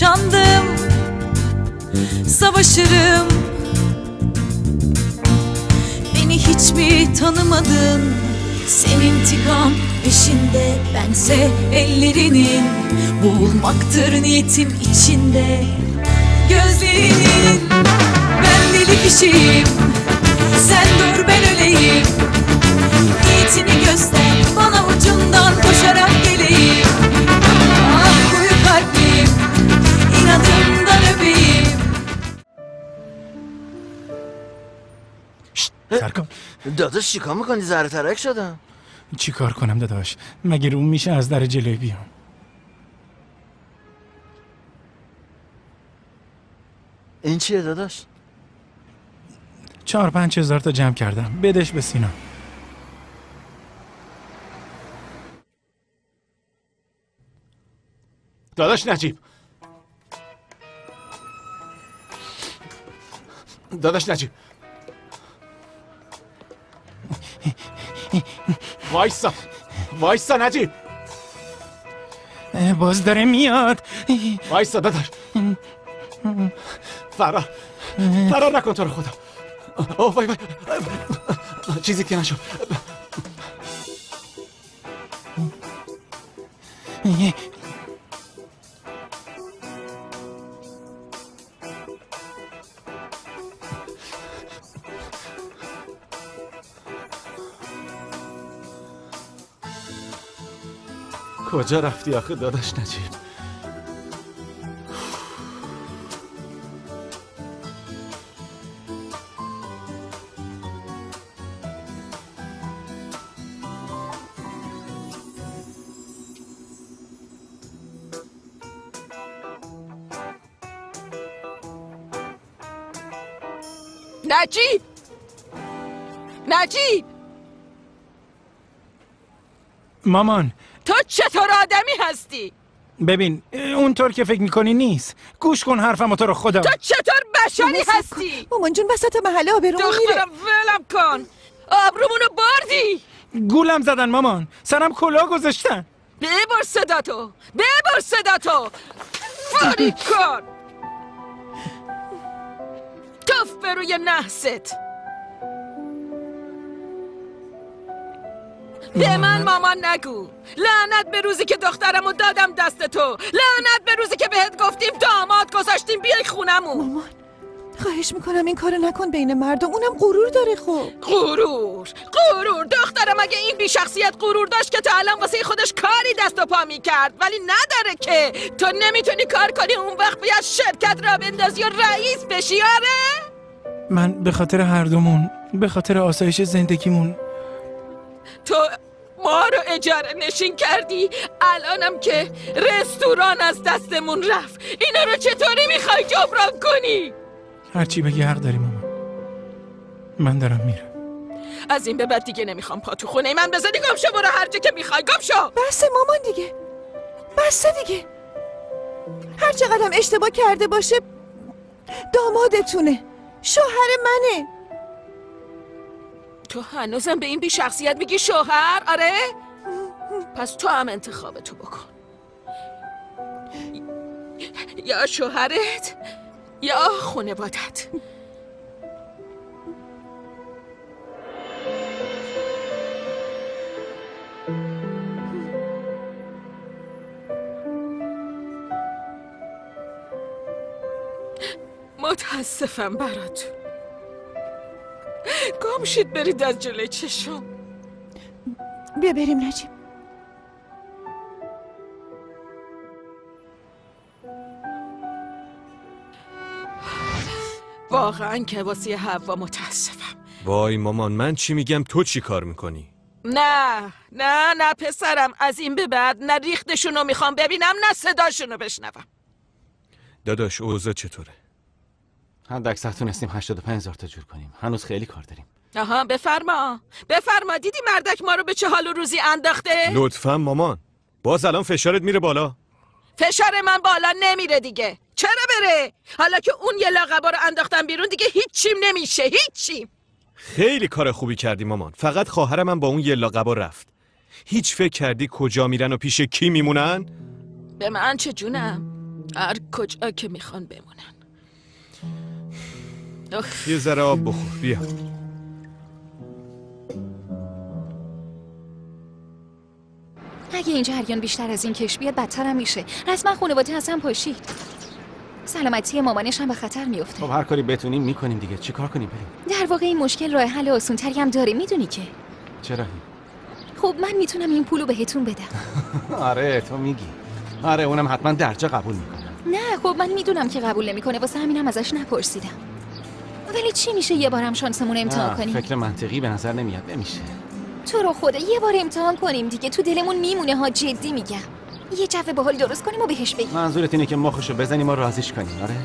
kuşandım Savaşırım. Beni hiç mi tanımadın? Sen intikam peşinde Bense ellerinin. Boğulmaktır niyetim içinde. Gözlerinin Ben deli kişiyim. Sen dur ben öleyim. Niyetini göster سرکار داداش چیکار می‌کنی زهر ترک شدم چی کار کنم داداش مگه روم میشه از در جلوی بیام این چیه داداش چهار پنج هزار تا جمع کردم بدش به سینا داداش نجیب داداش نجیب وایسا. وایسا نجیب باز داره میاد. وایسا داداش. فرار. فرار نکن تو رو خدا. اوه وای وای. چیزی که نشد. کجا رفتی آخه داداش نجیب؟ نجیب! نجیب! مامان تو چطور آدمی هستی ببین اونطور که فکر می‌کنی نیست. گوش کن حرفم تو رو خدا تو چطور بشری هستی؟ مامان جون وسط محله آبرومون میره دخترم ولم کن. آبرومونو بردی. گولم زدن مامان. سرم کلاه گذاشتن. ببر صدا تو ببر صدا تو فاری کن. توف به روی نحست. به من مامان نگو. لعنت به روزی که دخترمو دادم دست تو. لعنت به روزی که بهت گفتیم داماد گذاشتیم. بیای خونمون. مامان خواهش می‌کنم این کارو نکن بین مردم اونم غرور داره خب. غرور. غرور. دخترم اگه این بی شخصیت غرور داشت که تا الان واسه خودش کاری دست و پا می‌کرد. ولی نداره که. تو نمی‌تونی کار کنی اون وقت بیاد شرکت را بندازی و رئیس بشی آره؟ من به خاطر هر دومون به خاطر آسایش زندگیمون تو ما رو اجاره نشین کردی؟ الانم که رستوران از دستمون رفت. اینا رو چطوری می‌خوای جبران کنی؟ هرچی بگی حق داری مامان. من دارم میرم. از این به بعد دیگه نمی‌خوام پا تو خونه من بزنی. گم شو برو هر جا که می‌خوای. گم شو. بسه مامان دیگه. بسه دیگه. هر چقدرم اشتباه کرده باشه دامادتونه. شوهر منه. تو هنوزم به این بی شخصیت میگی شوهر؟ آره؟ پس تو هم انتخاب تو بکن. یا شوهرت یا خانوادت. متاسفم براتون. گم شید برید از جلوی چشم بیا بریم نجیب واقعا که واسه هوا متاسفم وای مامان من چی میگم تو چی کار می‌کنی نه نه نه پسرم از این به بعد نه ریختشون رو می‌خوام ببینم نه صداشون رو بشنوم داداش اوضاع چطوره حد اکثر تونستیم 85 هزار تا جور کنیم. هنوز خیلی کار داریم. آها بفرما. بفرما دیدی مردک ما رو به چه حال و روزی انداخته؟ لطفا مامان. باز الان فشارت میره بالا. فشار من بالا نمیره دیگه. چرا بره؟ حالا که اون یه لاغبا رو انداختن بیرون دیگه هیچیم نمیشه هیچیم. خیلی کار خوبی کردی مامان. فقط خواهرم من با اون یه لاقبا رفت. هیچ فکر کردی کجا میرن و پیش کی میمونن؟ به من چه جونم؟ هر کجا که می‌خوان بمونن. یه ذره آب بخور. بیا. اگه این جریان بیشتر از این کش بیاد بدترم میشه. رسما خانواده از هم پاشید. سلامتی مامانش هم به خطر میفته خب هر کاری بتونیم می‌کنیم دیگه. چیکار کنیم؟ بریم. در واقع این مشکل راه حل آسونتری هم داره. می‌دونی که؟ چرا؟ خب من می‌تونم این پولو بهتون بدم. آره تو میگی. آره اونم حتما درجا قبول می‌کنه. نه خب من می‌دونم که قبول نمی‌کنه. واسه همینم ازش نپرسیدم. ولی چی میشه یه بارم شانسمون امتحان کنیم؟ فکر منطقی به نظر نمیاد نمیشه. تو رو خدا یه بار امتحان کنیم دیگه تو دلمون میمونه ها جدی میگم. یه جو باحال درست کنیم و بهش بگیم. منظورت اینه که مخشو بزنیم و راضیش کنیم آره؟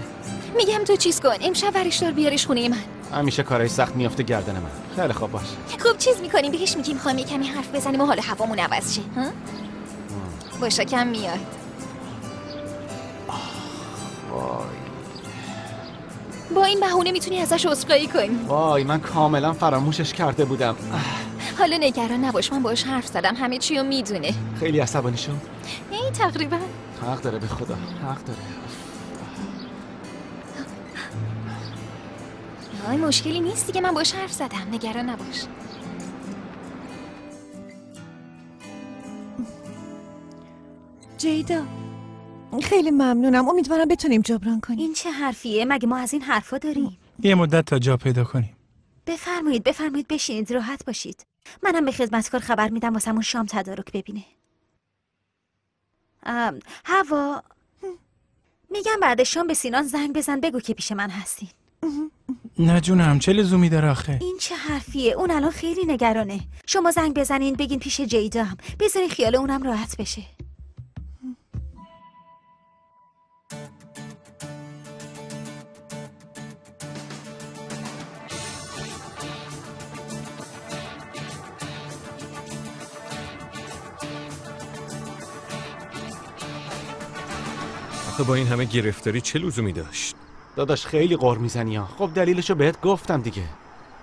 میگم تو چیز کن امشب ورش دار بیارش خونه من. همیشه کارهای سخت میافته گردن من. خیلی خوب باشه خب چیز می‌کنیم بهش میگیم یه کمی حرف بزنیم و حال هوامون عوض شه باشه کم میاد. با این بهونه می‌تونی ازش عذرخواهی کنی. وای من کاملا فراموشش کرده بودم. حالا نگران نباش من باش حرف زدم. همه چی رو می‌دونه. خیلی عصبانی شد این تقریبا. حق داره به خدا. حق داره. وای مشکلی نیست دیگه. من باش حرف زدم. نگران نباش. جیدا. خیلی ممنونم. امیدوارم بتونیم جبران کنیم. این چه حرفیه؟ مگه ما از این حرفا داریم؟ یه مدت تا جا پیدا کنیم. بفرمایید بفرمایید بشینید. راحت باشید. منم به خدمتکار خبر میدم واسمون شام تدارک ببینه. ام، هوا. میگم بعد شام به سینان زنگ بزن بگو که پیش من هستین. نه جونم چه لزومی داره آخه؟ این چه حرفیه؟ اون الان خیلی نگرانه. شما زنگ بزنین بگین پیش جیدا هم بذارین خیال اونم راحت بشه. آخه با این همه گرفتاری چه لزومی داشت؟ داداش خیلی قر می‌زنی ها. خب دلیلشو بهت گفتم دیگه.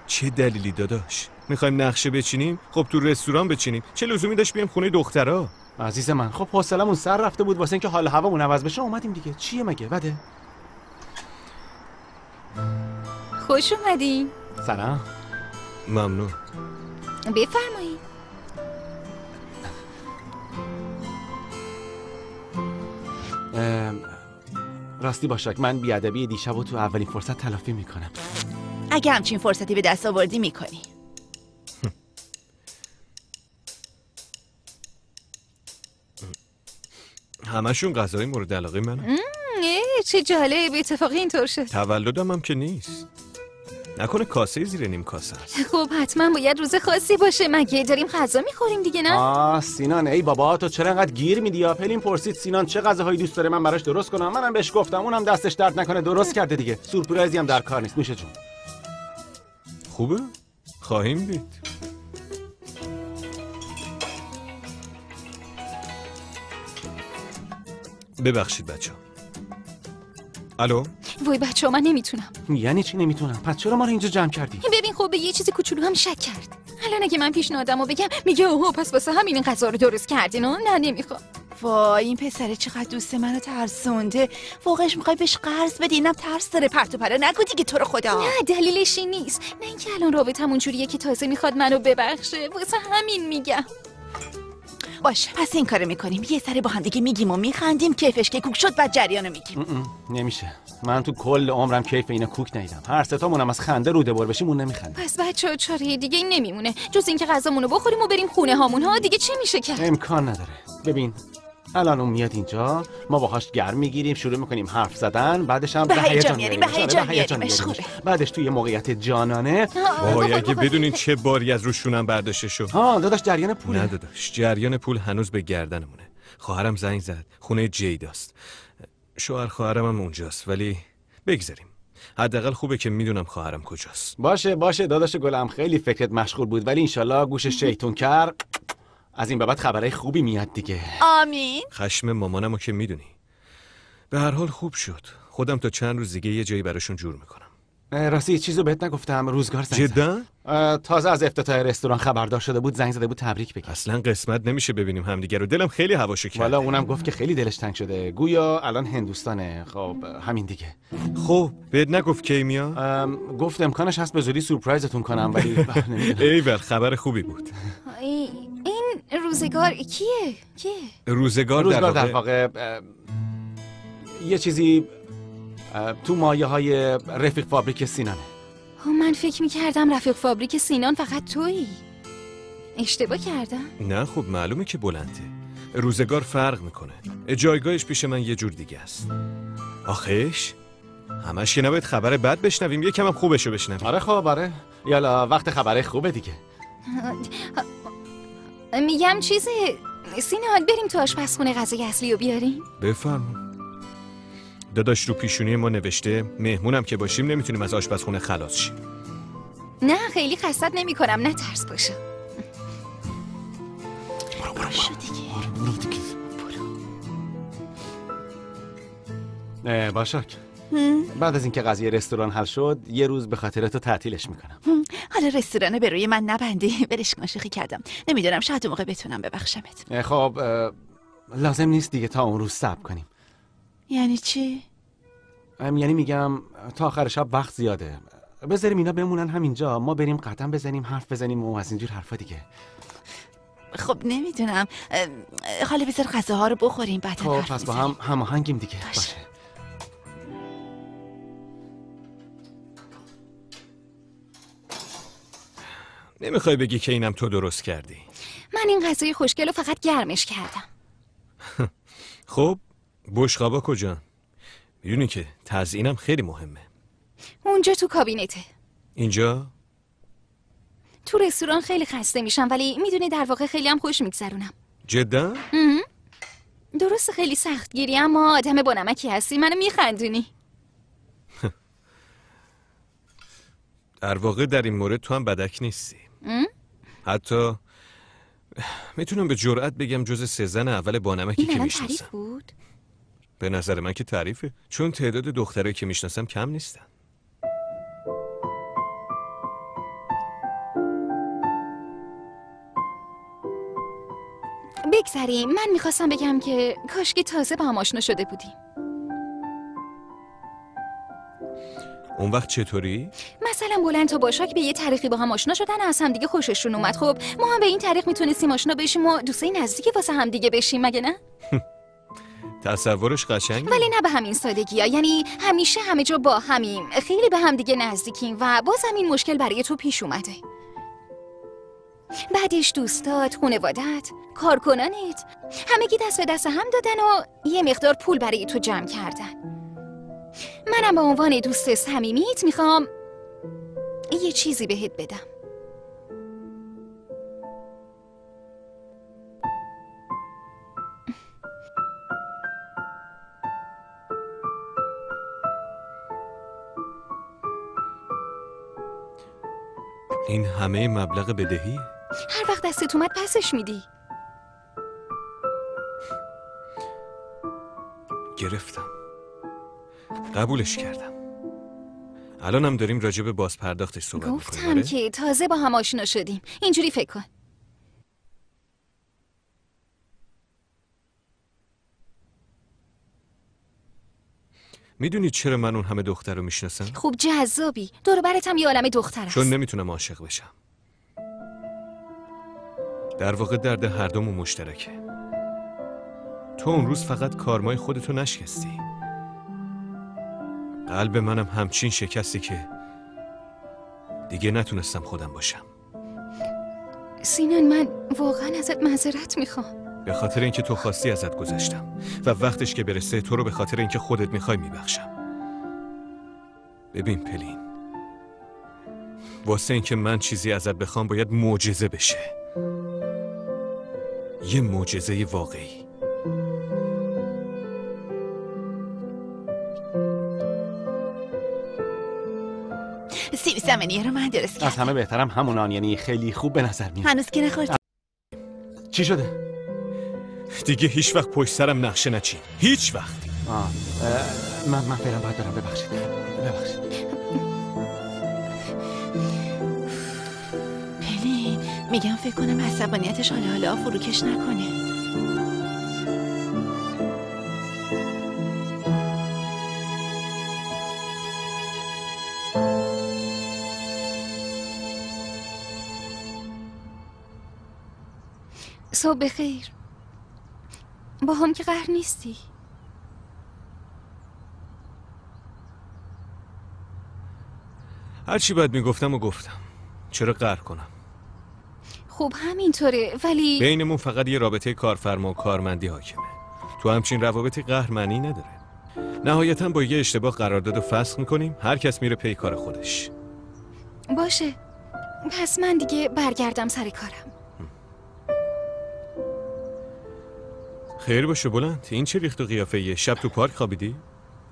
چه دلیلی داداش؟ می‌خوایم نقشه بچینیم؟ خب تو رستوران بچینیم. چه لزومی داشت بیام خونه دخترا؟ عزیز من خب حوصلمون سر رفته بود واسه اینکه حال هوامون عوض بشه اومدیم دیگه. چیه مگه؟ بده خوش اومدین. سلام. ممنون. بفرمایید. راستی باشک من بیادبی دیشب و تو اولین فرصت تلافی می‌کنم. اگه همچین فرصتی به دست آوردی می‌کنی. همشون غذای مورد علاقه منه چه جالب اتفاقی اینطور شد. تولدم هم که نیست. نکنه کاسه زیر نیم کاسه است. خب حتما باید روز خاصی باشه. مگه داریم غذا می‌خوریم دیگه نه؟ آه سینان ای بابا تو چرا انقدر گیر میدی یا؟ پلین پرسید سینان چه غذاهایی دوست داره من براش درست کنم. منم بهش گفتم اونم دستش درد نکنه درست کرده دیگه. سورپرایزی هم در کار نیست. میشه جون. خوبه؟ خواهیم دید. ببخشید بچه الو؟ وای بچه من نمی‌تونم. یعنی چی نمی‌تونم؟ پس چرا ما رو اینجا جمع کردی؟ ببین خب به یه چیزی کوچولو هم شک کرد. الان اگه من پیشنهادم و بگم میگه اوه پس واسه همین این غذا رو درست کردین و نه نمی‌خوام. وای این پسره چقدر دوست منو ترسونده. فوقش می‌خوای بهش قرض بدی؟ اینم ترس داره. پرت و پلا نگو دیگه تو رو خدا. نه دلیلش این نیست. نه اینکه الان رابطمون جوریه که تازه می‌خواد منو ببخشه. واسه همین میگم. باشه. پس این کارو می‌کنیم. یه سری با هم دیگه میگیم و میخندیم. کیفش که کوک شد بعد جریانو میگیم. نمیشه. من تو کل عمرم کیف اینا کوک ندیدم. هر ستامونم از خنده روده بر بشیم اون نمیخنده. پس بچه ها چاره دیگه این نمیمونه. جز اینکه غذامونو بخوریم و بریم خونه هامون. ها دیگه چه میشه کرد؟ امکان نداره. ببین الان اون میاد اینجا. ما باهاش گرم می‌گیریم شروع می‌کنیم حرف زدن بعدش هم به هیجان میاریم، میاریمش. به هیجان میاریمش. میاریمش. بعدش توی موقعیت جانانه. وای اگه بدونین چه باری از روشونم برداشته شد. ها داداش جریان پوله. نه داداش جریان پول هنوز به گردنمونه. خواهرم زنگ زد خونه جیداست. شوهر خواهرم هم اونجاست ولی بگذاریم. حداقل خوبه که می‌دونم خواهرم کجاست. باشه باشه داداش گلم خیلی فکرت مشغول بود ولی انشالله گوش شیطون کر از این به بعد خبرهای خوبی میاد دیگه. آمین. خشم مامانمو که می‌دونی. به هر حال خوب شد. خودم تا چند روز دیگه یه جایی براشون جور می‌کنم. راستی یه چیزو بهت نگفتم روزگار زنگ زد. جدا؟ تازه از افتتاح رستوران خبردار شده بود زنگ زده بود تبریک بگی اصلا قسمت نمیشه ببینیم همدیگه رو دلم خیلی هواشو کرد والا اونم گفت که خیلی دلش تنگ شده گویا الان هندوستانه خب همین دیگه خب بهت نگفت کی میاد گفت امکانش هست به زودی سورپرایزتون کنم ولی نمی‌دونم. ایول خبر خوبی بود ای- این روزگار کیه؟ کیه؟ روزگار, روزگار در واقع یه چیزی تو مایه های رفیق فابریک سینانه. ها، من فکر می‌کردم رفیق فابریک سینان فقط تویی. اشتباه کردم. نه خب معلومه که بلنده. روزگار فرق می‌کنه. جایگاهش پیش من یه جور دیگه است. آخش همش که نباید خبر بد بشنویم. یکم هم خوبشو بشنویم. آره خب آره. یالا وقت خبره خوبه دیگه. میگم چیزه سینان بریم تو آشپزخونه غذای اصلی رو بیاریم. بفرما داداش رو پیشونی ما نوشته مهمونم که باشیم نمی‌تونیم از آشپزخونه خلاص شیم. نه خیلی خستت نمی کنم نه ترس باشه شو دیگه. اه، باشاک. بعد از اینکه قضیه رستوران حل شد یه روز به خاطر تو تعطیلش می‌کنم. حالا رستوران به روی من نبندی. کن شوخی کردم. نمی‌دونم شاید اون موقع بتونم ببخشمت. خب لازم نیست دیگه تا اون روز صبر کنیم. یعنی چی؟ ام، یعنی میگم تا آخر شب وقت زیاده. بذاریم اینا بمونن همینجا. ما بریم قدم بزنیم حرف بزنیم و از اینجور حرفا دیگه. خب نمی‌دونم. حالا بذار غذاها رو بخوریم بعد خب پس با هم هماهنگیم دیگه. باشه. باشه. نمی‌خوای بگی که اینم تو درست کردی. من این غذای خوشگل رو فقط گرمش کردم. خب بشقابا کجا می‌دونی که تزیینم خیلی مهمه. اونجا تو کابینته. اینجا؟ تو رستوران خیلی خسته میشم ولی می‌دونی در واقع خیلی هم خوش میگذرونم. جدا؟ درست خیلی سخت گیری اما آدم با نمکی هستی منو میخندونی. در واقع در این مورد تو هم بدک نیستی. حتی می‌تونم به جرئت بگم جز سه زن اول بانمکی که می‌شناسم. بود؟ به نظر من که تعریفه. چون تعداد دختره که می‌شناسم کم نیستن. بگذریم من می‌خواستم بگم که کاشکی تازه با هم آشنا شده بودیم. اون وقت چطوری؟ مثلا بلند تا باشاک به یه طریقی با هم آشنا شدن و از هم دیگه خوششون اومد. خب ما هم به این طریق می‌تونستیم آشنا بشیم و دوستای نزدیکی واسه هم دیگه بشیم مگه نه؟ تصورش قشنگ ولی نه به همین سادگی ها. یعنی همیشه همه جا با همیم. خیلی به هم دیگه نزدیکیم و بازم این مشکل برای تو پیش اومده. بعدش دوستات، خونوادت، کارکنانت همگی دست به دست هم دادن و یه مقدار پول برای تو جمع کردن. منم به عنوان دوست صمیمیت می‌خوام یه چیزی بهت بدم. این همه مبلغ بدهی؟ هر وقت دستت اومد پسش میدی. گرفتم. قبولش کردم. الانم داریم راجع به بازپرداختش صحبت می‌کنیم گفتم که تازه با هم آشنا شدیم. اینجوری فکر کن. می‌دونی چرا من اون همه دختر رو می‌شناسم؟ خوب جذابی. دور برت هم یه عالم دختر هست چون نمی‌تونم عاشق بشم. در واقع درد هر دومون مشترکه. تو اون روز فقط کارمای خودتو نشکستی. قلب منم همچین شکستی که دیگه نتونستم خودم باشم. سینان من واقعا ازت معذرت می‌خوام. به خاطر اینکه تو خواستی ازت گذشتم و وقتش که برسه تو رو به خاطر اینکه خودت می‌خوای میبخشم. ببین پلین واسه اینکه من چیزی ازت بخوام باید معجزه بشه. یه معجزه واقعی. سیب زمینی رو من درست از کردم. همه بهترم همونان یعنی خیلی خوب به نظر میاد. هنوز که نخورد چی شده؟ دیگه هیچ وقت پشت سرم نقشه نچین. هیچ وقت. آه اه، من من فعلا باید برم. ببخشید. ببخشید. پلین میگم فکر کنم عصبانیتش حالا حالا فروکش نکنه. صبح بخیر. با هم که قهر نیستی. هرچی باید می‌گفتم و گفتم. چرا قهر کنم؟ خب همینطوره. ولی بینمون فقط یه رابطه کارفرما و کارمندی حاکمه. تو همچین روابطی قهر معنی نداره. نهایتا با یه اشتباه قرارداد رو فسخ می‌کنیم. هر کس میره پی کار خودش. باشه. پس من دیگه برگردم سر کارم. خیر باشه بلند. این چه ریخت و قیافه یه شب تو پارک خوابیدی؟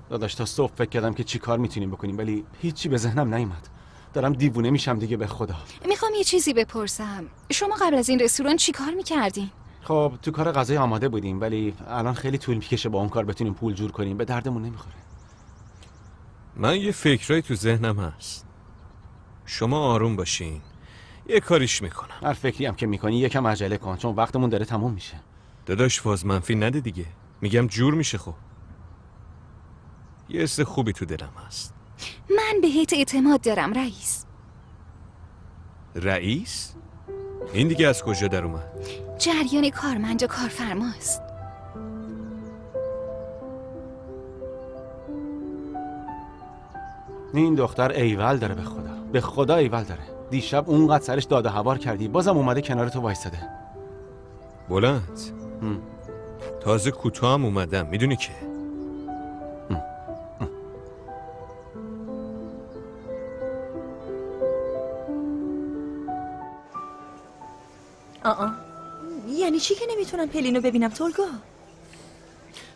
داداش تا صبح فکر کردم که چی کار می‌تونیم بکنیم ولی هیچی به ذهنم نیومد. دارم دیوونه میشم دیگه به خدا. می‌خوام یه چیزی بپرسم. شما قبل از این رستوران چی کار می‌کردین؟ خب تو کار غذای آماده بودیم ولی الان خیلی طول می‌کشه با اون کار بتونیم پول جور کنیم. به دردمون نمی‌خوره. من یه فکرایی تو ذهنم هست. شما آروم باشین. یه کاریش می‌کنم. هر فکری هم که می‌کنی یکم عجله کن چون وقتمون داره تموم میشه. داداش فاز منفی نده دیگه. میگم جور میشه خب. یه حس خوبی تو دلم هست. من بهت اعتماد دارم رئیس. رئیس؟ این دیگه از کجا در اومد؟ جریان کارمند و کارفرماست این دختر ایول داره به خدا. به خدا ایول داره. دیشب اونقدر سرش داد و هوار کردی بازم اومده کنار تو وایساده بلند. هم. تازه کوتاه هم اومدم. می‌دونی که؟ آه یعنی چی که نمی‌تونم پلینو ببینم تولگا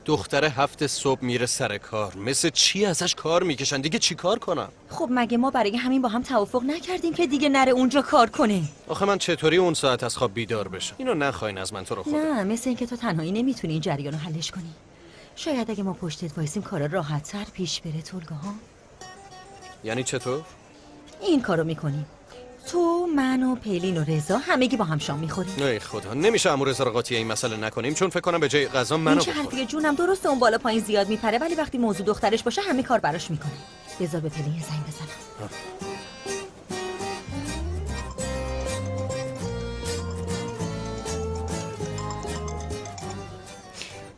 دختر هفت صبح میره سر کار. مثل چی ازش کار می‌کشن؟ دیگه چی کار کنم؟ خب مگه ما برای همین با هم توافق نکردیم که دیگه نره اونجا کار کنه؟ آخه من چطوری اون ساعت از خواب بیدار بشم؟ اینو نخواین از من تو رو خدا. نه مثل اینکه تو تنهایی نمی‌تونی این جریان رو حلش کنی. شاید اگه ما پشتت وایسیم کارا راحت تر پیش بره تولگا ها یعنی چطور؟ این کارو می‌کنیم. تو من و پیلین و رضا همگی با هم شام می‌خوریم. ای خدا نمیشه امور رضا رو قاطی این مسئله نکنیم. چون فکر کنم به جای غذا منو چه حرفیه جونم درسته اون بالا پایین زیاد میپره ولی وقتی موضوع دخترش باشه همه کار براش می‌کنه بذار به پلین زنگ بزنم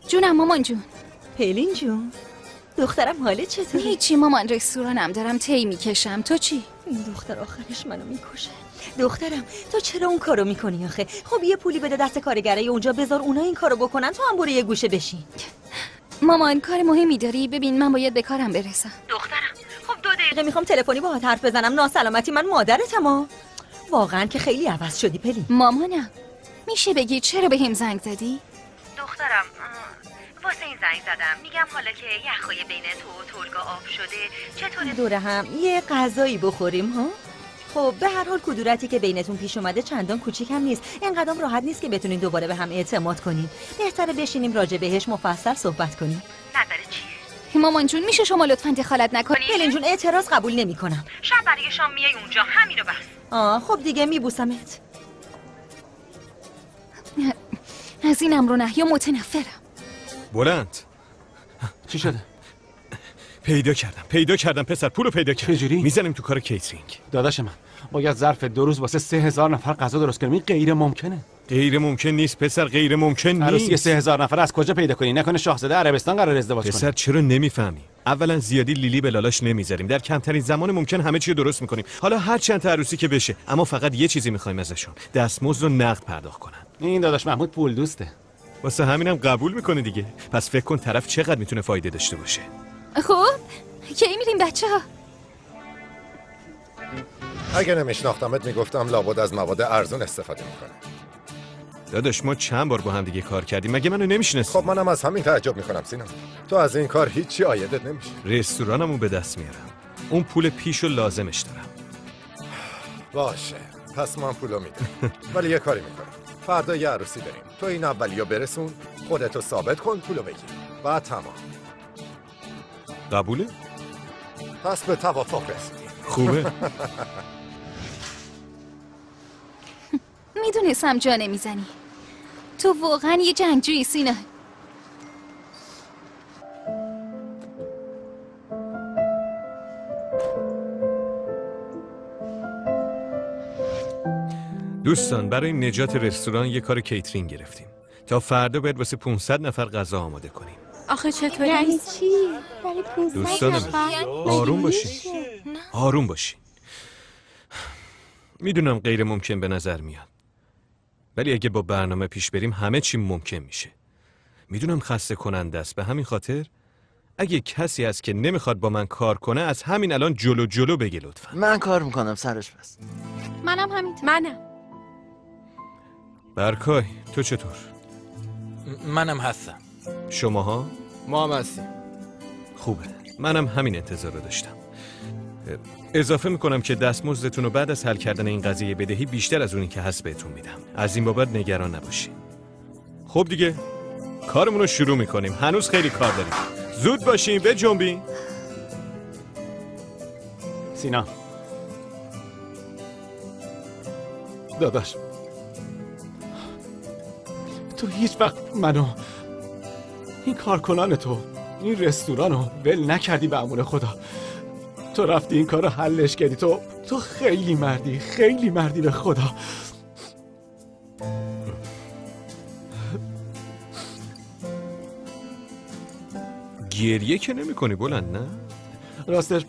جونم مامان جون. پلین جون. دخترم حالت چطوره هیچی مامان رستورانم دارم تی می‌کشم. تو چی؟ این دختر آخرش منو می‌کشه. دخترم تو چرا اون کارو می‌کنی آخه؟ خب یه پولی بده دست کارگرای اونجا بذار اونا این کارو بکنن تو هم برو یه گوشه بشین. مامان کار مهمی داری؟ ببین من باید به کارم برسم. دخترم خب دو دقیقه می‌خوام تلفنی باهات حرف بزنم. ناسلامتی من مادرتم ها. واقعا که خیلی عوض شدی پلی. مامانم میشه بگی چرا به هم زنگ زدی؟ دخترم زنگ زدم. میگم حالا که یخهای بین تو و تولگا آب شده چطوره؟ دوره هم یه غذایی بخوریم ها؟ خب به هر حال کدورتی که بینتون پیش اومده چندان کوچیک هم نیست. اینقدر راحت نیست که بتونین دوباره به هم اعتماد کنین. بهتره بشینیم راجع بهش مفصل صحبت کنیم. نظر چیه؟ مامان جون میشه شما لطفا دخالت نکنی؟ پلین جون اعتراض قبول نمی‌کنم. شب برای شام میای اونجا. همینو بس. آه خب دیگه میبوسمت. از این امر و نهیا متنفرم. بلند. چی شده؟ پیدا کردم پیدا کردم پسر پولو پیدا کردم. چجوری؟ می‌زنیم تو کار کیترینگ. داداش من باید ظرف دو روز واسه سه هزار نفر غذا درست کنیم. این غیر ممکنه. غیر ممکن نیست پسر غیر ممکن عروسی نیست. سه هزار نفر از کجا پیدا کنی؟ نکنه شاهزاده عربستان قرار ازدواج پسر کنه چرا نمی‌فهمی؟ اولا زیادی لیلی به لالاش نمی‌ذاریم. در کمترین زمان ممکن همه چی درست می‌کنیم. حالا هر چند تا عروسی که بشه اما فقط یه چیزی می‌خوایم ازشون. دستمزد رو نقد پرداخت کنن. این داداش محمود پول دوسته. واسه همینم قبول می‌کنه دیگه. پس فکر کن طرف چقدر می‌تونه فایده داشته باشه. خب کی میریم بچه ها؟ اگه نمیشناختمت می‌گفتم لابد از مواد ارزون استفاده می‌کنه داداش ما چند بار با هم دیگه کار کردیم؟ مگه منو نمی‌شناسی؟ خب منم از همین تعجب می‌کنم سینا تو از این کار هیچی آیدت نمیشه رستورانمو به دست میارم. اون پول پیشو لازمش دارم. باشه پس من پولو میدم. ولی یه کاری می‌کنم. فردا یه عروسی داریم. تو این اولیو برسون خودتو ثابت کن پولو بگیر. بعد تمام. قبوله؟ پس به توافق رسیدیم. خوبه. می‌دونستم جا نمی‌زنی. تو واقعا یه جنگجویی سینا دوستان برای نجات رستوران یه کار کیترینگ گرفتیم. تا فردا باید واسه 500 نفر غذا آماده کنیم. آخه چطوری؟ یعنی چی؟ برای دوستان من آروم باشین. آروم باشین. می‌دونم غیر ممکن به نظر میاد. ولی اگه با برنامه پیش بریم همه چی ممکن میشه. می‌دونم خسته کننده است. به همین خاطر اگه کسی هست که نمی‌خواد با من کار کنه از همین الان جلو جلو بگه لطفا. من کار می‌کنم سرش بس. منم همینطور. منم. برکای تو چطور؟ منم هستم. شماها؟ ما هم هستیم. خوبه. منم همین انتظار رو داشتم. اضافه می‌کنم که دستمزدتون رو بعد از حل کردن این قضیه بدهی بیشتر از اونی که هست بهتون میدم. از این بابت نگران نباشین خب دیگه کارمون رو شروع می‌کنیم. هنوز خیلی کار داریم. زود باشین به جنبین سینا. داداش. تو هیچ وقت منو این کارکنان تو این رستوران رو ول نکردی به امون خدا. تو رفتی این کار رو حلش کردی. تو تو خیلی مردی خیلی مردی به خدا. گریه که نمی کنی بلند نه؟ راستش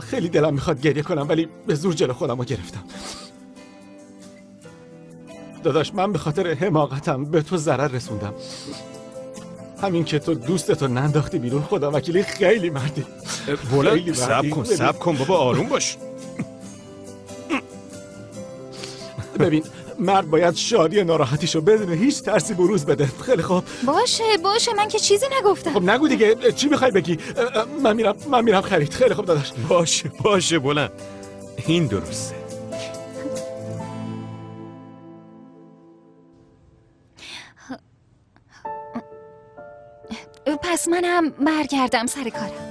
خیلی دلم می‌خواد گریه کنم ولی به زور جلو خودم رو گرفتم. داداش من به خاطر حماقتم به تو ضرر رسوندم. همین که تو دوستتو ننداختی بیرون خدا وکیلی خیلی مردی. بلند سب کن سب کن بابا آروم باش. ببین مرد باید شادی ناراحتیشو بدون هیچ ترسی بروز بده. خیلی خوب. باشه باشه من که چیزی نگفتم. خب نگو دیگه چی می‌خوای بگی؟ من میرم من میرم خرید. خیلی خوب داداش. باشه باشه بلند. این درسته. پس منم برگردم سر کارم.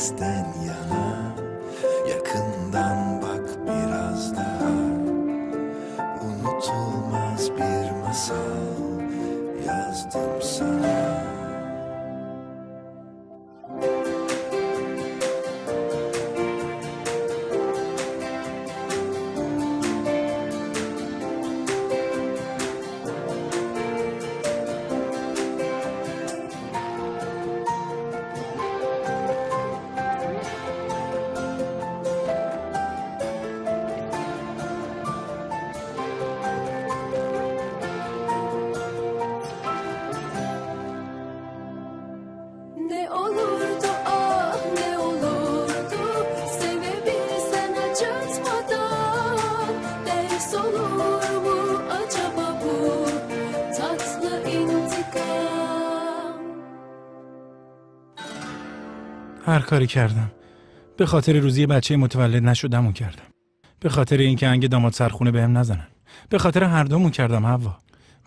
هر کاری کردم. به خاطر روزی بچه متولد نشدمون کردم. به خاطر اینکه انگ داماد سرخونه بهم نزنن. به خاطر هر دومون کردم هوا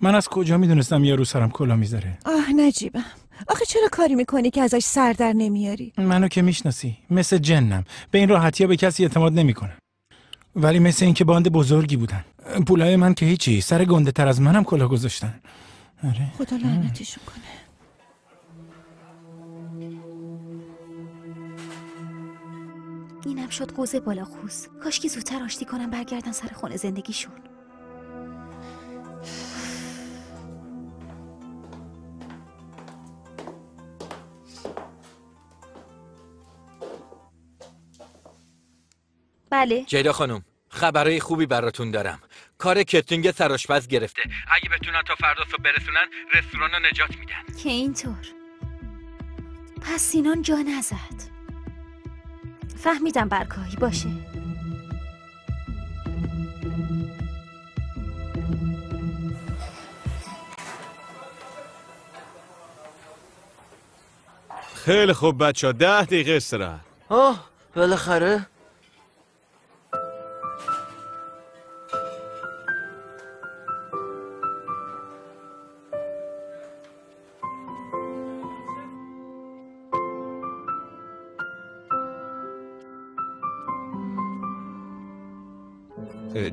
من از کجا می‌دونستم یه رو سرم کلا می‌ذاره؟ آه نجیبم. آخه چرا کاری می‌کنی که ازش سر در نمیاری؟ منو که می‌شناسی. مثل جنم. به این راحتی به کسی اعتماد نمی‌کنم. ولی مثل اینکه باند بزرگی بودن. پولای من که هیچی. سر گنده تر از منم کلا گذاشتن. آره. خدا لعنتشون کنه. اینم شد قوز بالا خوز. کاش که زودتر آشتی کنم برگردن سر خونه زندگیشون. بله. جیدا خانم خبرهای خوبی براتون دارم. کار کترینگ سراشپز گرفته. اگه بتونن تا فردا صبح برسونن رستوران رو نجات میدن. که اینطور. پس سینان جا نزد. فهمیدم برکاهی باشه. خیلی خوب بچه ها ده دقیقه استراحت. آه بالاخره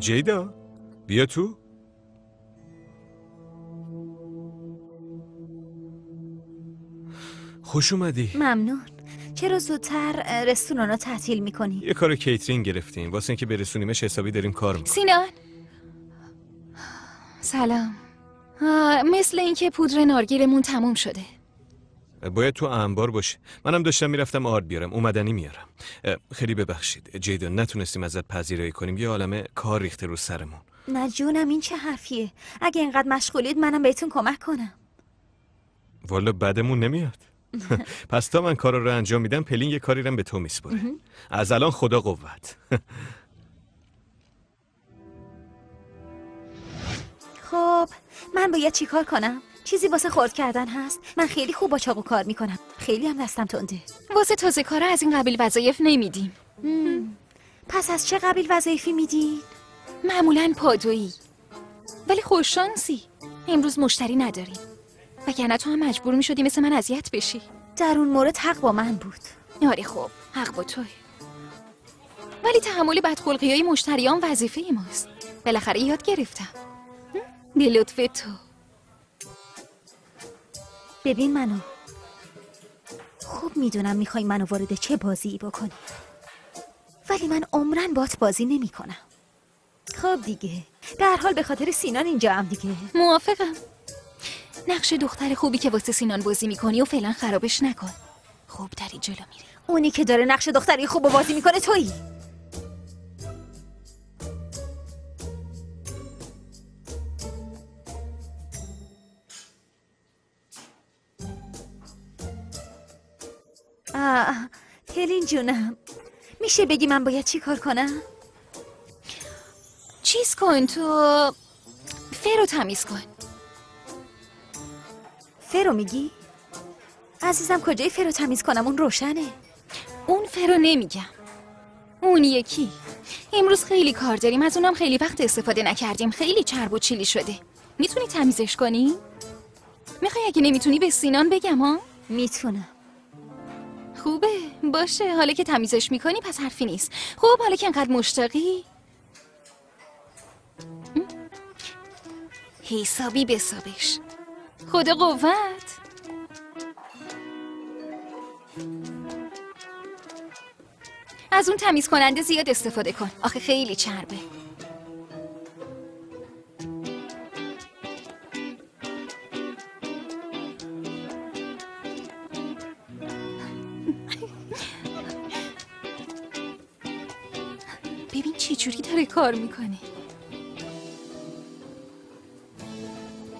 جیدا بیا تو. خوش اومدی. ممنون. چرا زودتر رستوران رو تعطیل می‌کنی؟ یه کار کیترینگ گرفتیم. واسه اینکه برسونیمش حسابی داریم کار می‌کنیم. سینان سلام. مثل اینکه پودر نارگیلمون تموم شده. باید تو انبار باشه منم داشتم می‌رفتم آرد بیارم. اومدنی میارم. خیلی ببخشید. جیدا نتونستیم ازت پذیرایی کنیم. یه عالمه کار ریخته رو سرمون. نه جونم این چه حرفیه؟ اگه اینقدر مشغولید منم بهتون کمک کنم. والا بدمون نمیاد. پس تا من کار رو انجام میدم پلین یه کاری رم به تو میسپره از الان خدا قوت. خب من باید چیکار کنم؟ چیزی واسه خورد کردن هست؟ من خیلی خوب با چاقو کار می‌کنم. خیلی هم دستم تنده واسه تازه کارا از این قبیل وظایف نمیدیم. پس از چه قبیل وظایفی میدی؟ معمولا پادویی. ولی خوششانسی. امروز مشتری نداریم. وگرنه تو هم مجبور می‌شدی مثل من اذیت بشی. در اون مورد حق با من بود. آره خب حق با توه ولی تحمل بدخلقی های مشتریان وظیفه ماست. بالاخره یاد گرفتم. به لطف تو. ببین منو. خوب می‌دونم می‌خوای منو وارد چه بازی بکنی. ولی من عمرن بات بازی نمی‌کنم. خب دیگه. هر حال به خاطر سینان اینجا هم دیگه. موافقم. نقش دختر خوبی که واسه سینان بازی می‌کنی و فعلا خرابش نکن. خوب داری جلو میری. اونی که داره نقش دختری خوب رو بازی می‌کنه تویی. آه هلین جونم. میشه بگی من باید چی کار کنم؟ چیز کن تو فرو تمیز کن. فرو میگی؟ عزیزم کجای فرو تمیز کنم؟ اون روشنه. اون فرو نمیگم. اون یکی. امروز خیلی کار داریم از اونم خیلی وقت استفاده نکردیم. خیلی چرب و چیلی شده. می‌تونی تمیزش کنی؟ می‌خوای اگه نمی‌تونی به سینان بگم ها؟ می‌تونم. خوبه. باشه. حالا که تمیزش می‌کنی پس حرفی نیست. خب حالا که انقدر مشتاقی? حسابی بسابش. خدا قوت. از اون تمیز کننده زیاد استفاده کن. آخه خیلی چربه. داره کار می‌کنه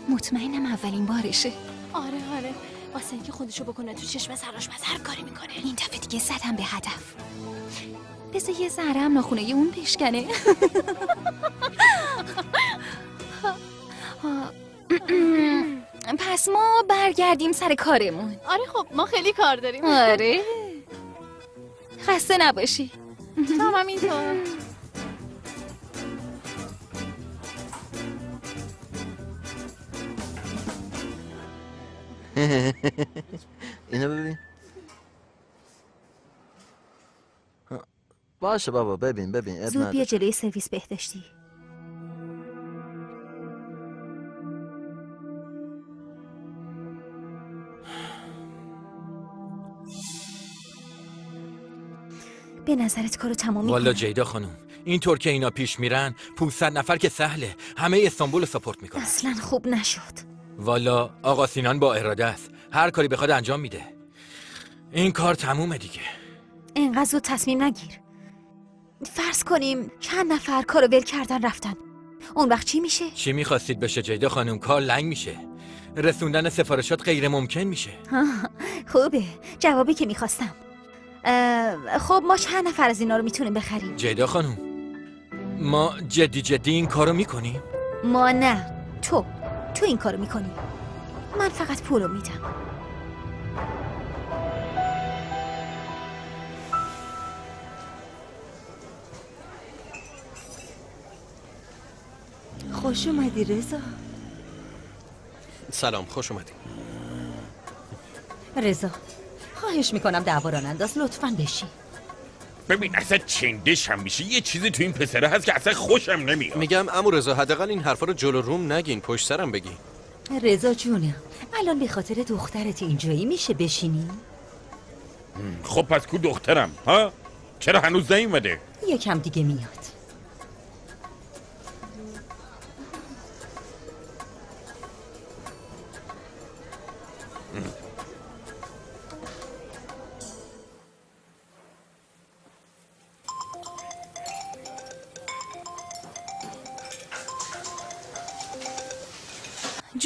مطمئنم اولین بارشه. آره آره. واسه اینکه خودشو بکنه تو چشم سراش بس هر کاری می‌کنه. این دفعه دیگه زدم به هدف. بذار یه ذره هم ناخونه اون بشکنه. پس ما برگردیم سر کارمون. آره خب ما خیلی کار داریم. آره. خسته نباشی. تو هم اینطور اینو ببین. ها، باشه بابا ببین ببین زود. بیا جلوی سرویس بهداشتی. به نظرت کارو تموم والا جیدا خانم اینطور که اینا پیش میرن 500 نفر که سهله همه استانبول رو سپورت می‌کنن. اصلا خوب نشد. والا آقا سینان با اراده است. هر کاری بخواد انجام میده. این کار تمومه دیگه. انقدر زود تصمیم نگیر. فرض کنیم چند نفر کارو ول کردن رفتن. اون وقت چی میشه؟ چی می‌خواستید بشه جیدا خانم؟ کار لنگ میشه. رسوندن سفارشات غیر ممکن میشه. خوبه. جوابی که می‌خواستم. خب ما چند نفر از اینا رو می‌تونیم بخریم؟ جیدا خانم ما جدی جدی این کارو می‌کنیم؟ ما نه. تو. تو این کارو می‌کنی. من فقط پولو میدم. خوش اومدی رضا. سلام خوش اومدی. رضا خواهش می‌کنم دعوا را ننداز لطفا بشی ببین اصلا چندش هم میشه. یه چیزی تو این پسره هست که اصلا خوشم نمیاد. میگم امو رضا حداقل این حرفا رو جلو روم نگین پشت سرم بگی. رضا جونم الان به خاطر دخترت اینجایی میشه بشینی؟ خب پس کو دخترم ها؟ چرا هنوز نیومده؟ یکم دیگه میاد.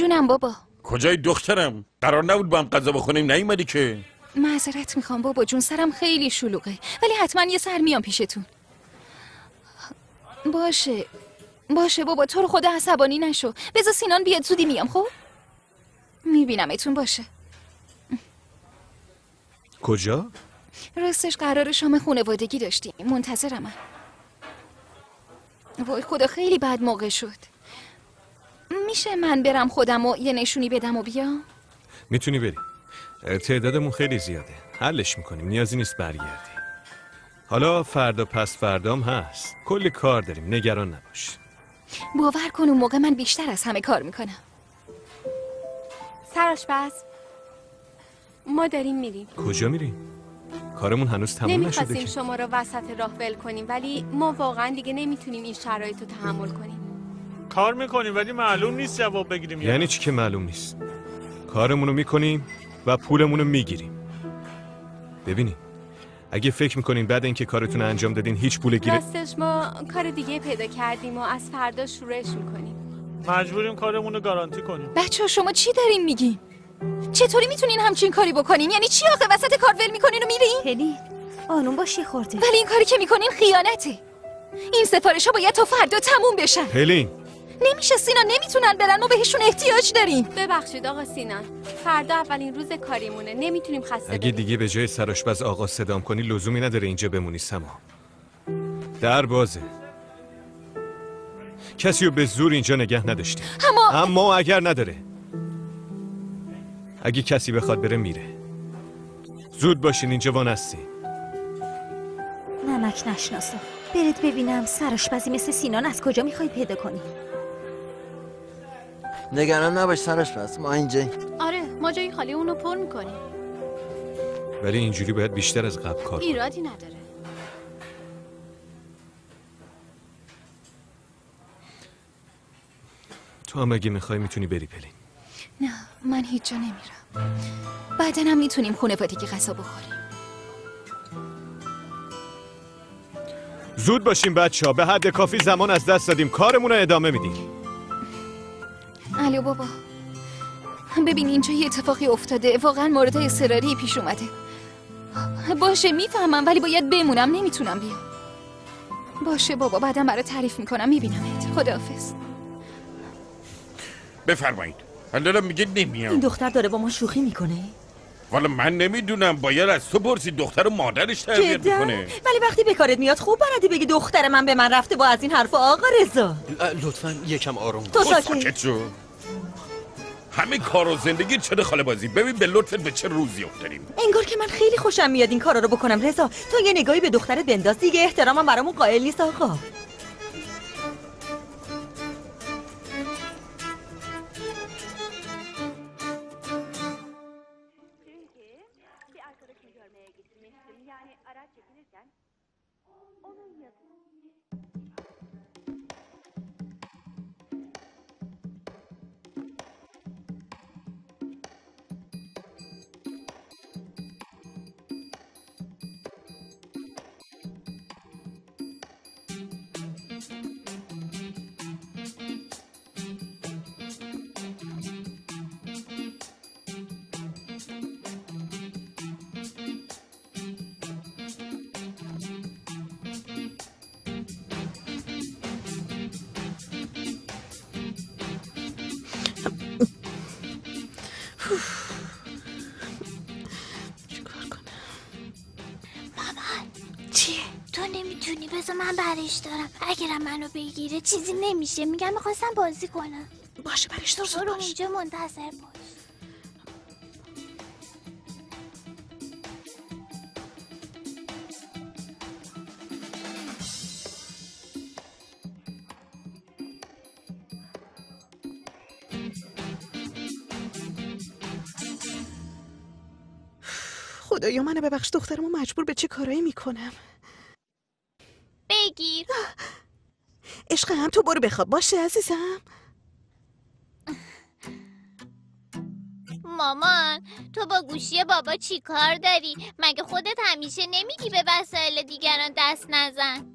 جونم بابا. کجای دخترم؟ قرار نبود با هم غذا بخونیم نیومدی که. معذرت می‌خوام بابا جون سرم خیلی شلوغه. ولی حتما یه سر میام پیشتون. باشه. باشه بابا تو رو خدا عصبانی نشو. بذار سینان بیاد زودی میام خب؟ میبینمتون باشه. کجا؟ راستش قرار شام خونوادگی داشتیم منتظرم وای خدا خیلی بد موقع شد. میشه من برم خودم و یه نشونی بدم و بیام می‌تونی بری. تعدادمون خیلی زیاده. حلش می‌کنیم. نیازی نیست برگردی. حالا فردا پس فردام هست. کلی کار داریم. نگران نباش. باور کن اون موقع من بیشتر از همه کار می‌کنم. سراش بس. ما داریم میریم. کجا میریم؟ کارمون هنوز تموم نشده نمی‌خواستیم شما رو وسط راه ول کنیم ولی ما واقعا دیگه نمی‌تونیم این شرایط رو تحمل کنیم. کار می‌کنیم ولی معلوم نیست جواب بگیریم یا یعنی چی که معلوم نیست؟ کارمونو می‌کنیم و پولمونو می‌گیریم. ببینید اگه فکر می‌کنین بعد اینکه کارتون انجام دادین هیچ پول گیره راستش ما کار دیگه پیدا کردیم و از فردا شروعش می‌کنیم. مجبوریم کارمون رو گارانتی کنیم. بچه شما چی دارین میگین؟ چطوری می‌تونین همچین کاری بکنین؟ یعنی چی آخه؟ وسط کار ول می‌کنین و میرین؟ هلی آنون باشی خورده. ولی این کاری که می‌کنین خیانته. این سفارش ها باید تا فردا تموم بشن. هلین نمیشه سینا نمی‌تونن برن. ما بهشون احتیاج داریم. ببخشید آقا سینان فردا اولین روز کاریمونه. نمی‌تونیم خسته اگه دیگه به جای سراشپز آقا صدام کنی لزومی نداره اینجا بمونی سما. در بازه. کسی رو به زور اینجا نگه نداشتیم. اما اما اگر نداره. اگه کسی بخواد بره میره. زود باشین اینجا وانستی نمک نشناسا. برید ببینم سراشپزی مثل سینان از کجا می‌خوای پیدا کنی؟ نگران نباش سرش پس ما اینجا آره ما جای خالی اونو پر می‌کنیم. ولی اینجوری باید بیشتر از قبل کار. ایرادی نداره. تو هم اگه می‌خوای می‌تونی بری پلین. نه من هیچ جا نمیرم. بعدنم می‌تونیم خونه که غذا بخوریم. زود باشیم بچه ها به حد کافی زمان از دست دادیم. کارمون رو ادامه میدیم. الو بابا. ببین اینجا یه اتفاقی افتاده. واقعا مورد اضطراری پیش اومده. باشه می‌فهمم ولی باید بمونم. نمی‌تونم بیام. باشه بابا بعدم برای تعریف می‌کنم. میبینمت خداحافظ. بفرمایید. حالا میگه این نمیام دختر داره با ما شوخی می‌کنه. والا من نمی‌دونم. باید از تو پرسی دختر و مادرش تربیت می‌کنه. ولی وقتی به کارت میاد خوب بلدی بگی دختر من به من رفته با از این حرفا آقا رضا. لطفا یکم آروم تو ساکت. ساکت شو. همه کار و زندگی شده خاله بازی؟ ببین به لطفت به چه روزی افتادیم. انگار که من خیلی خوشم میاد این کارا رو بکنم. رضا تو یه نگاهی به دخترت بنداز. دیگه احترامم برامون قائل نیست آقا. منو بگیره چیزی نمیشه. میگم می‌خواستم بازی کنم باشه برش دار زود باش. اونجا منتظر باش. خدایا منو ببخش دخترمو مجبور به چه کارایی می‌کنم بگیر عشق هم تو برو بخواب. باشه عزیزم. مامان تو با گوشی بابا چی کار داری؟ مگه خودت همیشه نمیگی به وسایل دیگران دست نزن؟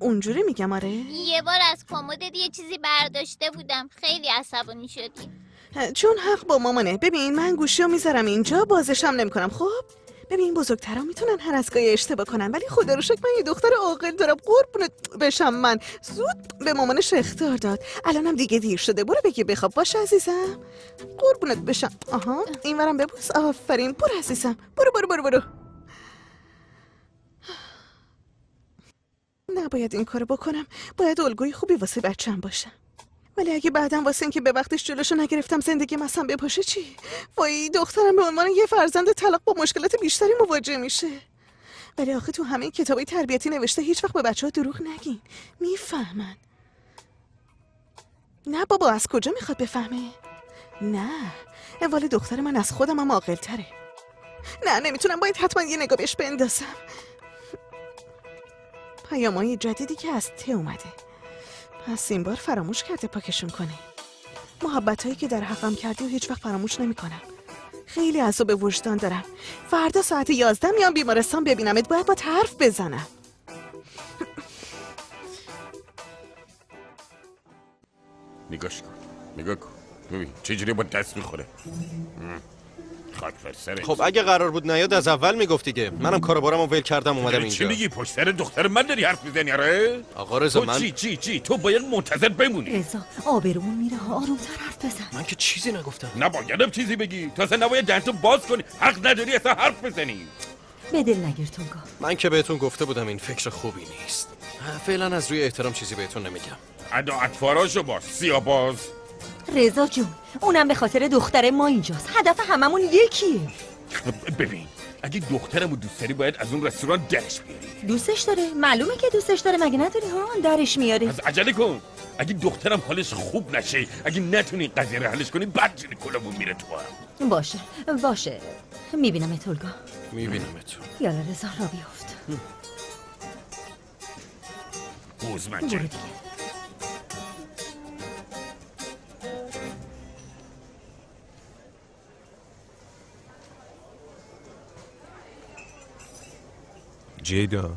اونجوری میگم آره. یه بار از کمدت یه چیزی برداشته بودم. خیلی عصبانی شدی. چون حق با مامانه. ببین من گوشی رو می‌ذارم اینجا بازشم نمی‌کنم خب؟ ببین بزرگترا می‌تونن هر از گاهی اشتباه کنن ولی خدا رو شکر من یه دختر عاقل دارم. قربونت بشم من. زود به مامانش اختار داد. الانم دیگه دیر شده. برو بگی بخواب. باش عزیزم. قربونت بشم. آها. اینورم ببوس آفرین. برو عزیزم. برو برو برو برو. نباید این کارو بکنم. باید الگوی خوبی واسه بچم باشم ولی اگه بعدم واسه اینکه به وقتش جلوشو نگرفتم زندگی مثلا بپاشه چی؟ وای دخترم به عنوان یه فرزند طلاق با مشکلات بیشتری مواجه میشه. ولی آخه تو همه کتابای تربیتی نوشته هیچ وقت به بچه ها دروغ نگین. می‌فهمن. نه بابا از کجا می‌خواد بفهمه؟ نه. اول دختر من از خودم هم عاقل تره نه نمی‌تونم باید حتما یه نگاه بهش بندازم. پیامهای جدیدی که از ته اومده. پس این بار فراموش کرده پاکشون کنی. محبت هایی که در حقم کردی و هیچ وقت فراموش نمی کنم خیلی عذاب وجدان دارم. فردا ساعت یازده میام بیمارستان ببینمت. باید با حرف بزنم. نگاش کن. نگاه کن. ببین چجوری با دست می‌خوره. خاک بر سرت خب اگه قرار بود نیاد از اول می‌گفت دیگه منم کارو بارم ول کردم اومدم داری چی اینجا. میگی؟ پشت سر دختر من داری حرف می‌زنی آره؟ آقا رضا من چی چی چی؟ تو باید منتظر بمونی. رضا آبرومون میره آرومتر حرف بزن. من که چیزی نگفتم. نبایدم چیزی بگی. تو اصلا نباید دهنتو باز کنی. حق نداری اصلا حرف بزنی. به دل نگیر تونگا من که بهتون گفته بودم این فکر خوبی نیست. فعلا از روی احترام چیزی بهتون نمیگم. ادا اطفاراشو باز. سیاباز رضا جون اونم به خاطر دختر ما اینجاست. هدف هممون یکیه. ببین اگه دخترمو دوست داری باید از اون رستوران درش بیاری. دوستش داره؟ معلومه که دوستش داره مگه نداری ها درش میاره از عجله کن. اگه دخترم حالش خوب نشه اگه نتونی قضیه رو حلش کنی بعد جوری کلمون میره تو هم. باشه باشه. می‌بینم تولگا می‌بینم تو یالا رضا را بیافت. قوزمنجه برو جیدا.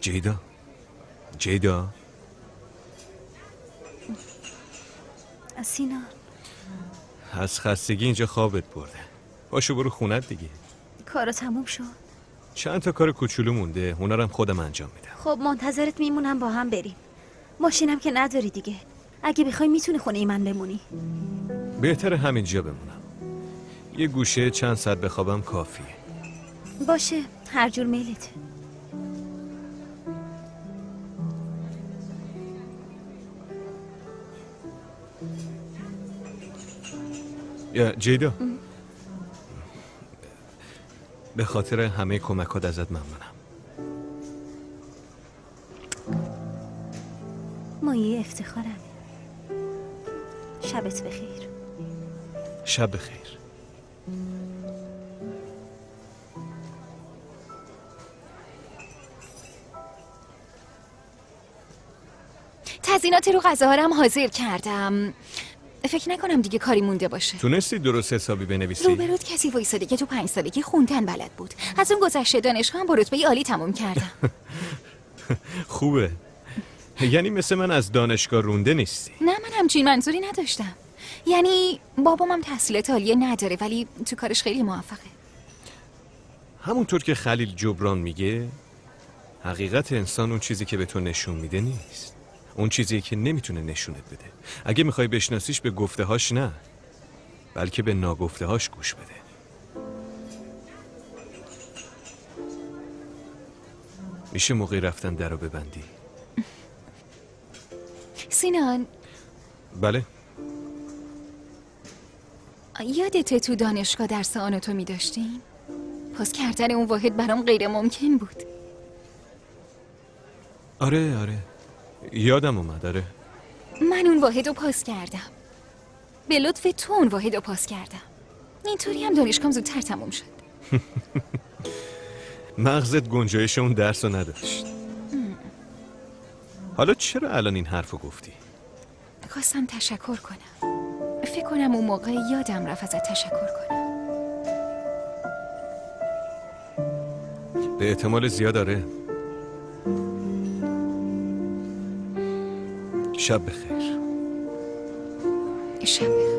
جیدا. جیدا. سینا. از خستگی اینجا خوابت برده. پاشو برو خونت دیگه. کارا تموم شد. چند تا کار کوچولو مونده. اونا رو هم خودم انجام میدم. خب منتظرت میمونم با هم بریم. ماشینم که نداری دیگه. اگه بخوای می‌تونی خونه ای من بمونی. بهتر همینجا بمونم. یه گوشه چند ساعت بخوابم کافیه. باشه هر جور میلت. یا جیدا به خاطر همه کمکات ازت ممنونم. مایه افتخارم. شبت بخیر. شب بخیر. تزینات رو غذاها رو هم حاضر کردم. فکر نکنم دیگه کاری مونده باشه. تونستی درست حسابی بنویسی؟ روبرود کسی وایساده که تو پنج سالگی خوندن بلد بود. از اون گذشته دانشگاه هم با رتبه عالی تموم کردم. خوبه. یعنی مثل من از دانشگاه رونده نیستی؟ نه من همچین منظوری نداشتم. یعنی بابام هم تحصیلات عالیه نداره ولی تو کارش خیلی موفقه. همونطور که خلیل جبران میگه حقیقت انسان اون چیزی که به تو نشون میده نیست. اون چیزی که نمی‌تونه نشونت بده. اگه می‌خوای بشناسیش به گفته هاش نه. بلکه به ناگفته هاش گوش بده. میشه موقع رفتن در رو ببندی؟ سینان. بله. یادت تو دانشگاه درس آناتومی داشتیم؟ پاس کردن اون واحد برام غیر ممکن بود. آره آره. یادم اومد آره. من اون واحد رو پاس کردم. به لطف تو اون واحد رو پاس کردم. اینطوری هم دانشگاهم زودتر تموم شد. مغزت گنجایش اون درس رو نداشت. حالا چرا الان این حرف رو گفتی؟ خواستم تشکر کنم. فکر کنم اون موقع یادم رفت ازت تشکر کنم. به احتمال زیاد آره. شب بخیر. شب بخیر.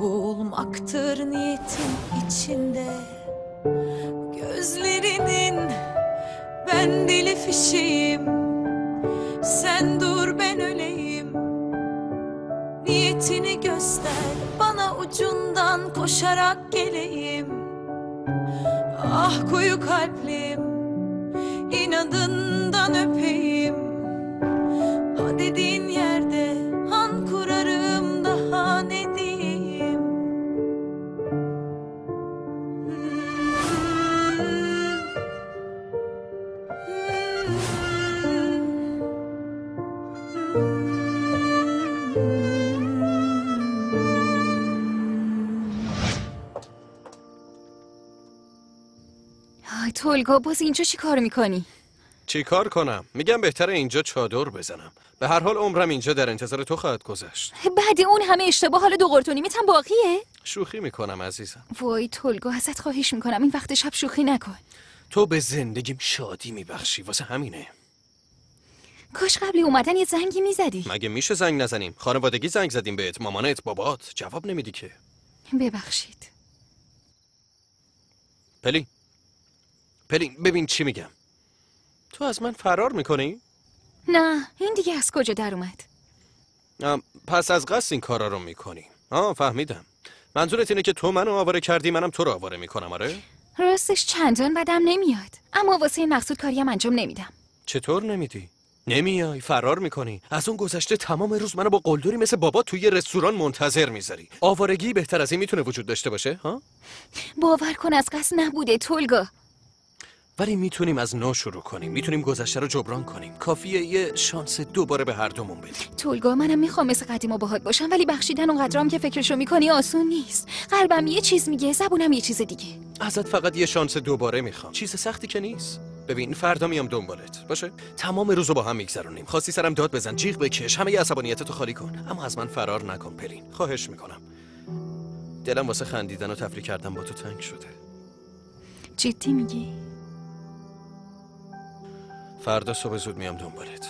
Boğulmaktır niyetin içinde. Gözlerinin ben deli fişeğim. Sen dur ben öleyim. Niyetini göster bana ucundan koşarak geleyim. Ah koyu kalplim inadından öpeyim. Ha dediğin تولگا باز اینجا چی کار می‌کنی؟ چی کار کنم؟ میگم بهتره اینجا چادر بزنم. به هر حال عمرم اینجا در انتظار تو خواهد گذشت. بعد اون همه اشتباه حال دو قرتونی میتم باقیه؟ شوخی می‌کنم عزیزم. وای تولگا ازت خواهش می‌کنم. این وقت شب شوخی نکن. تو به زندگیم شادی میبخشی واسه همینه. کاش قبل اومدن یه زنگی می‌زدی. مگه میشه زنگ نزنیم؟ خانوادگی زنگ زدیم بهت. مامانت بابات. جواب نمیدی که. ببخشید. پلی. پلی ببین چی میگم. تو از من فرار می‌کنی؟ نه این دیگه از کجا در اومد؟ پس از قصد این کارا رو می‌کنی. آه فهمیدم. منظورت اینه که تو منو آواره کردی منم تو رو آواره می‌کنم آره؟ راستش چندان بدم نمیاد. اما واسه این مقصود کاریم انجام نمیدم. چطور نمیدی؟ نمیای فرار می‌کنی. از اون گذشته تمام روز منو با قلدری مثل بابا توی رستوران منتظر می‌ذاری. آوارگی بهتر از این می‌تونه وجود داشته باشه ها؟ باور کن از قصد نبوده تولگا. ولی می‌تونیم از نو شروع کنیم. می‌تونیم گذشته رو جبران کنیم. کافیه یه شانس دوباره به هر دومون بدیم. تولگا منم می‌خوام مثل قدیما باهات باشم ولی بخشیدن اونقدرام که فکرشو می‌کنی آسون نیست. قلبم یه چیز میگه زبونم یه چیز دیگه. ازت فقط یه شانس دوباره می‌خوام. چیز سختی که نیست. ببین فردا میام دنبالت. باشه؟ تمام روزو با هم میگذرونیم. خواستی سرم داد بزن جیغ بکش همه عصبانیتتو خالی کن. اما از من فرار نکن پلین. خواهش می‌کنم. دلم واسه خندیدن و تفریح کردن با تو تنگ شده. جدی میگی؟ فردا صبح زود میام دنبالت.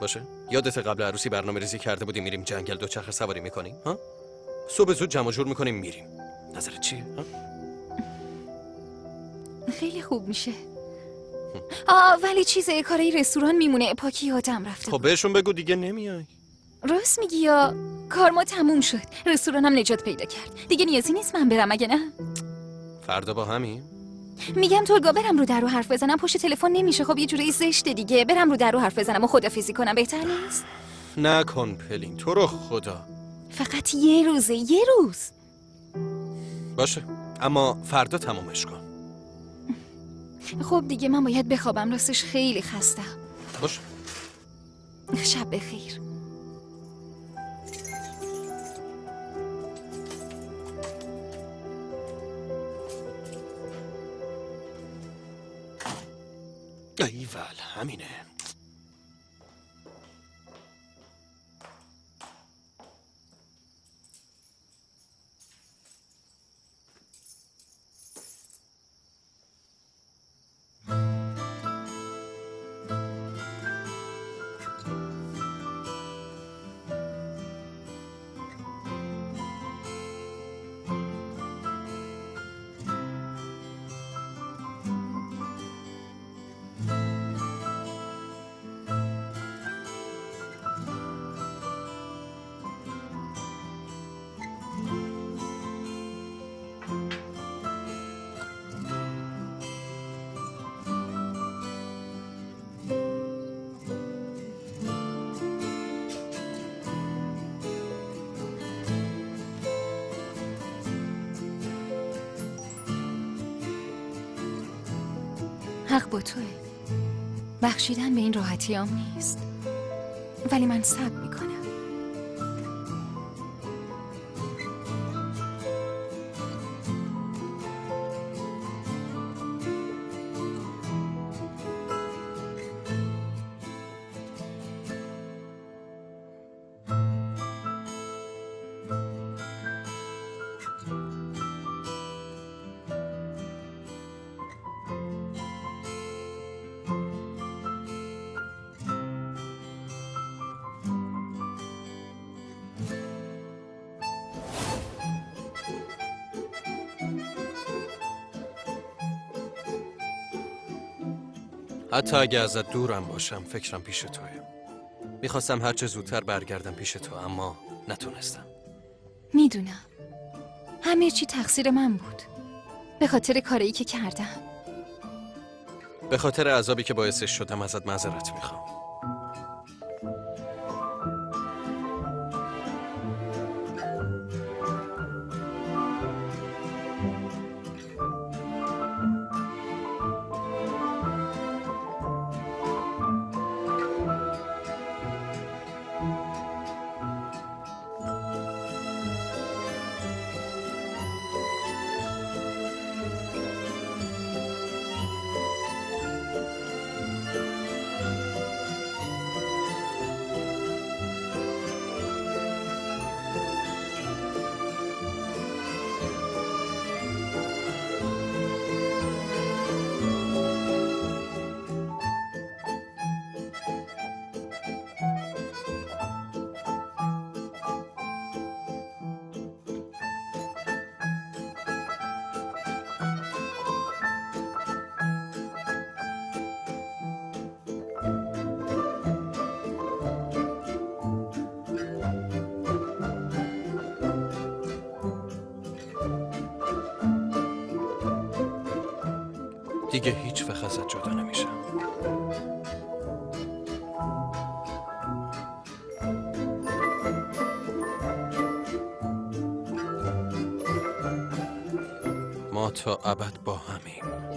باشه؟ یادت قبل عروسی برنامه ریزی کرده بودیم میریم جنگل دوچرخه سواری می‌کنیم ها؟ صبح زود جمع جور می‌کنیم میریم. نظرت چیه ها؟ خیلی خوب میشه. آه ولی چیزه کارای رستوران میمونه. پاکی یادم رفته خب بهشون بگو دیگه نمیای. راست میگی یا کار ما تموم شد. رستورانم نجات پیدا کرد. دیگه نیازی نیست من برم اگه نه؟ فردا با همین میگم تولگا برم رو در رو حرف بزنم. پشت تلفن نمیشه. خب یه جوری زشته دیگه. برم رو در رو حرف بزنم و خدافیزی کنم. بهتر نیست؟ نکن پلین. تو رو خدا. فقط یه روزه. یه روز. باشه. اما فردا تمومش کن. خب دیگه من باید بخوابم. راستش خیلی خستم. باشه. شب بخیر. ایول با توه. بخشیدن به این راحتی هم نیست. ولی من صبر حتی اگه ازت دورم باشم فکرم پیش توه. می‌خواستم هرچه زودتر برگردم پیش تو اما نتونستم. می‌دونم. همه چی تقصیر من بود. به خاطر کاری که کردم. به خاطر عذابی که باعثش شدم ازت معذرت می‌خوام. دیگه هیچ وقت ازت جدا نمیشم. ما تا ابد با همیم.